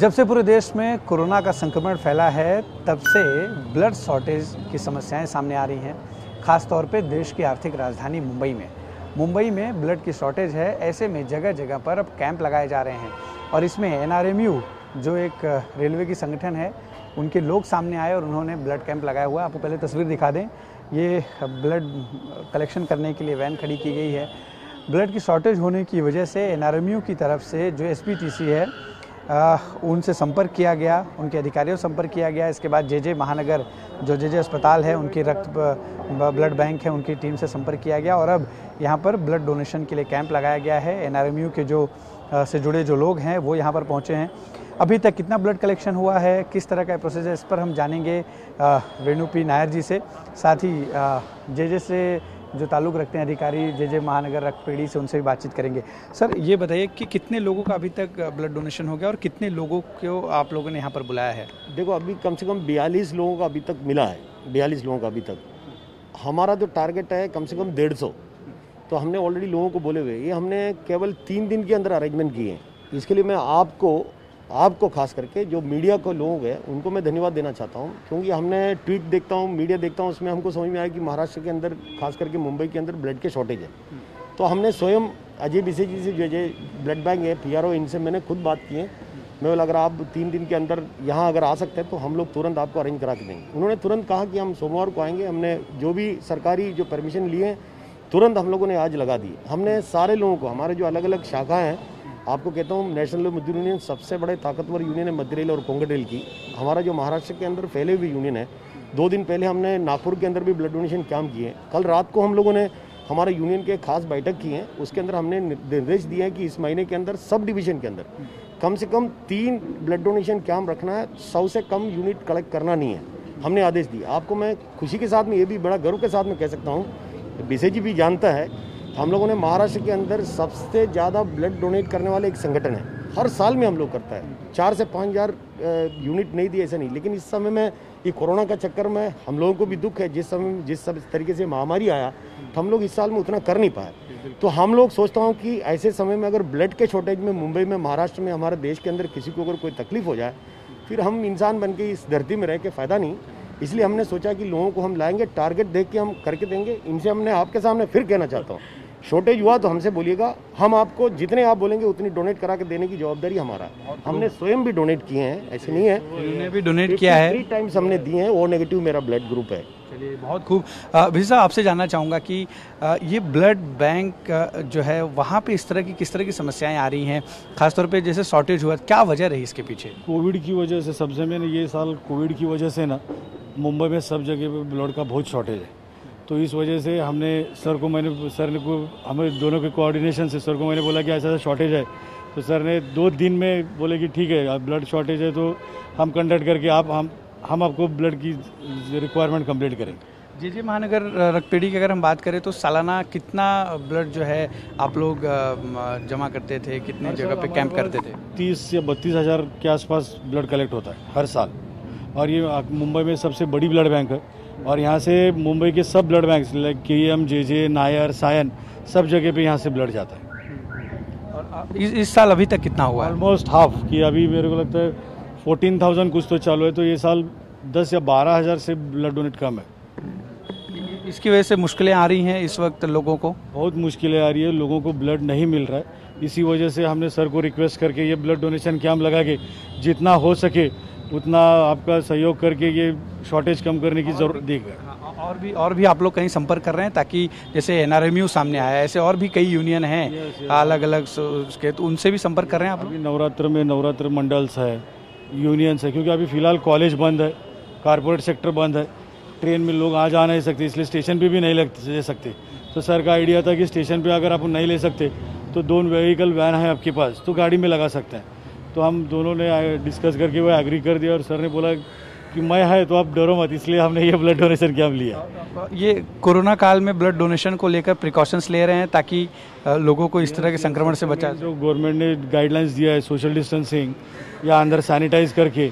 जब से पूरे देश में कोरोना का संक्रमण फैला है, तब से ब्लड शॉर्टेज की समस्याएँ सामने आ रही हैं खास तौर पे देश की आर्थिक राजधानी मुंबई में। मुंबई में ब्लड की शॉर्टेज है, ऐसे में जगह जगह पर अब कैंप लगाए जा रहे हैं। और इसमें एनआरएमयू, जो एक, रेलवे की संगठन है, उनके लोग सामने आए और उन्होंने ब्लड कैंप लगाया हुआ आपको पहले तस्वीर दिखा दें, ये ब्लड कलेक्शन करने के लिए वैन खड़ी की गई है। ब्लड की शॉर्टेज होने की वजह से एनआरएमयू की तरफ़ से जो एसपीटीसी है उनसे संपर्क किया गया, उनके अधिकारियों से संपर्क किया गया। इसके बाद जे महानगर, जो जे अस्पताल है, उनकी रक्त ब्लड बैंक है, उनकी टीम से संपर्क किया गया। और अब यहाँ पर ब्लड डोनेशन के लिए कैंप लगाया गया है। एनआरएमयू के जो से जुड़े जो लोग हैं, वो यहाँ पर पहुँचे हैं। अभी तक कितना ब्लड कलेक्शन हुआ है, किस तरह का प्रोसेस है इस पर हम जानेंगे वेणु पी नायर जी से। साथ ही जे से जो ताल्लुक़ रखते हैं अधिकारी, जे जे महानगर रक्तपेढ़ी से उनसे भी बातचीत करेंगे। सर, ये बताइए कि कितने लोगों का अभी तक ब्लड डोनेशन हो गया और कितने लोगों को आप लोगों ने यहाँ पर बुलाया है? देखो, अभी कम से कम बयालीस लोगों का अभी तक मिला है। बयालीस लोगों का अभी तक। हमारा जो टारगेट है कम से कम डेढ़ सौ। तो हमने ऑलरेडी लोगों को बोले हुए ये हमने केवल तीन दिन के अंदर अरेंजमेंट किए हैं। इसके लिए मैं आपको आपको खास करके जो मीडिया को लोग हैं, उनको मैं धन्यवाद देना चाहता हूँ, क्योंकि हमने ट्वीट देखता हूँ, मीडिया देखता हूँ, उसमें हमको समझ में आया कि महाराष्ट्र के अंदर, खास करके मुंबई के अंदर ब्लड के शॉर्टेज है। तो हमने स्वयं अजय बिसे जी से जो जो ब्लड बैंक है पीआरओ इनसे मैंने खुद बात की है। मैं बोला, अगर आप तीन दिन के अंदर यहाँ अगर आ सकते हैं तो हम लोग तुरंत आपको अरेंज करा के देंगे। उन्होंने तुरंत कहा कि हम सोमवार को आएँगे, हमने जो भी सरकारी जो परमिशन लिए, तुरंत हम लोगों ने आज लगा दी हमने सारे लोगों को, हमारे जो अलग अलग शाखा हैं आपको कहता हूँ नेशनल मजदूर यूनियन सबसे बड़े ताकतवर यूनियन है मध्य रेल और कोंगड़ रेल की। हमारा जो महाराष्ट्र के अंदर फैले हुए यूनियन है, दो दिन पहले हमने नागपुर के अंदर भी ब्लड डोनेशन कैंप किए कल रात को हम लोगों ने हमारे यूनियन के खास बैठक की है, उसके अंदर हमने निर्देश दिए हैं कि इस महीने के अंदर, सब डिवीज़न के अंदर, कम से कम तीन ब्लड डोनेशन कैंप रखना है, सौ से कम यूनिट कलेक्ट करना नहीं है, हमने आदेश दिए। आपको मैं खुशी के साथ में, ये भी बड़ा गर्व के साथ में कह सकता हूँ बीसे जी भी जानता है हम लोगों ने महाराष्ट्र के अंदर सबसे ज़्यादा ब्लड डोनेट करने वाले एक संगठन है। हर साल में हम लोग करता है। चार से पाँच हज़ार यूनिट नहीं दिए ऐसा नहीं। लेकिन इस समय में ये कोरोना का चक्कर में हम लोगों को भी दुख है। जिस समय, जिस सब तरीके से महामारी आया तो हम लोग इस साल में उतना कर नहीं पाए। तो हम लोग सोचता हूँ कि ऐसे समय में अगर ब्लड के शॉर्टेज में, मुंबई में, महाराष्ट्र में, हमारे देश के अंदर किसी को अगर कोई तकलीफ़ हो जाए, फिर हम इंसान बन के इस धरती में रह के फ़ायदा नहीं। इसलिए हमने सोचा कि लोगों को हम लाएँगे टारगेट देख के हम करके देंगे। इनसे हमने आपके सामने फिर कहना चाहता हूँ। शॉर्टेज हुआ तो हमसे बोलिएगा हम आपको जितने आप बोलेंगे उतनी डोनेट करा के देने की जवाबदारी हमारा। है हमने स्वयं भी डोनेट किए हैं ऐसे नहीं है। भी डोनेट किया है। थ्री टाइम्स हमने दिए हैं ओ नेगेटिव मेरा ब्लड ग्रुप है। चलिए बहुत खूब। भैया आपसे जानना चाहूँगा कि ये ब्लड बैंक जो है वहाँ पे इस तरह की किस तरह की समस्याएँ आ रही हैं? खासतौर पे जैसे शॉर्टेज हुआ क्या वजह रही इसके पीछे? कोविड की वजह से सबसे मैंने ये साल कोविड की वजह से ना मुंबई में सब जगह पे ब्लड का बहुत शॉर्टेज है। तो इस वजह से हमने सर को मैंने सर ने को हमें दोनों के कोऑर्डिनेशन से सर को मैंने बोला कि ऐसा ऐसा शॉर्टेज है। तो सर ने दो दिन में बोले कि ठीक है ब्लड शॉर्टेज है तो हम कंडक्ट करके आप हम हम आपको ब्लड की रिक्वायरमेंट कंप्लीट करेंगे। जे जी महानगर रक्तपेढ़ी की अगर हम बात करें तो सालाना कितना ब्लड जो है आप लोग जमा करते थे? कितने जगह पे कैंप करते थे? तीस या बत्तीस हज़ार के आसपास ब्लड कलेक्ट होता है हर साल। और ये मुंबई में सबसे बड़ी ब्लड बैंक है। और यहाँ से मुंबई के सब blood bank like K M J J Nair Sion सब जगह पे यहाँ से ब्लड जाता है। और इस, इस साल अभी तक कितना हुआ ऑलमोस्ट हाफ़ कि अभी मेरे को लगता है फोर्टीन थाउज़ेंड कुछ तो चालू है तो ये साल दस या बारह हज़ार से ब्लड डोनेट कम है। इसकी वजह से मुश्किलें आ रही हैं इस वक्त लोगों को? बहुत मुश्किलें आ रही है लोगों को ब्लड नहीं मिल रहा है। इसी वजह से हमने सर को रिक्वेस्ट करके ये ब्लड डोनेशन कैम्प लगा के जितना हो सके उतना आपका सहयोग करके ये शॉर्टेज कम करने की ज़रूरत देगा हाँ, और भी और भी आप लोग कहीं संपर्क कर रहे हैं ताकि जैसे एनआरएमयू सामने आया ऐसे और भी कई यूनियन हैं अलग अलग उसके तो उनसे भी संपर्क कर रहे हैं आप अभी नवरात्र में नवरात्र मंडल्स है यूनियंस है क्योंकि अभी फ़िलहाल कॉलेज बंद है कारपोरेट सेक्टर बंद है ट्रेन में लोग आ जा नहीं सकते इसलिए स्टेशन पे भी नहीं ले सकते। तो सर का आइडिया था कि स्टेशन पे अगर आप नहीं ले सकते तो दो व्हीकल वैन है आपके पास तो गाड़ी में लगा सकते हैं। तो हम दोनों ने डिस्कस करके वो एग्री कर दिया और सर ने बोला कि मैं है तो आप डरो मत इसलिए हमने ये ब्लड डोनेशन कैंप लिया ये कोरोना काल में ब्लड डोनेशन को लेकर प्रिकॉशंस ले रहे हैं ताकि लोगों को इस तरह के संक्रमण से बचा जो गवर्नमेंट ने गाइडलाइंस दिया है सोशल डिस्टेंसिंग या अंदर सैनिटाइज करके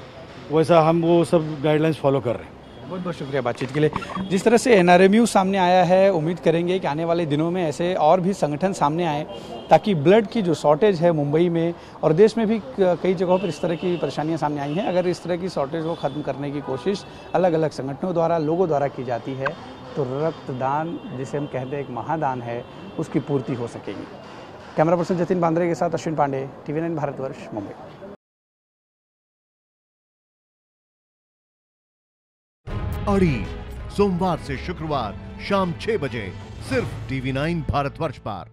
वैसा हम वो सब गाइडलाइंस फॉलो कर रहे हैं। बहुत बहुत शुक्रिया बातचीत के लिए। जिस तरह से एनआरएमयू सामने आया है उम्मीद करेंगे कि आने वाले दिनों में ऐसे और भी संगठन सामने आए। ताकि ब्लड की जो शॉर्टेज है मुंबई में और देश में भी कई जगहों पर इस तरह की परेशानियाँ सामने आई हैं। अगर इस तरह की शॉर्टेज को ख़त्म करने की कोशिश अलग अलग संगठनों द्वारा, लोगों द्वारा की जाती है तो रक्तदान, जिसे हम कहते हैं एक महादान है, उसकी पूर्ति हो सकेगी। कैमरा पर्सन जतिन बांद्रे के साथ अश्विन पांडे, टीवी नाइन भारतवर्ष, मुंबई। अड़ी सोमवार से शुक्रवार शाम छह बजे, सिर्फ़ टीवी नाइन भारतवर्ष पर।